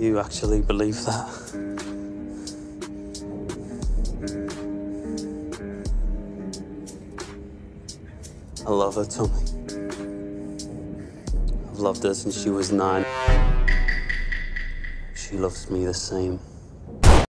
You actually believe that? I love her, Tommy. I've loved her since she was nine. She loves me the same.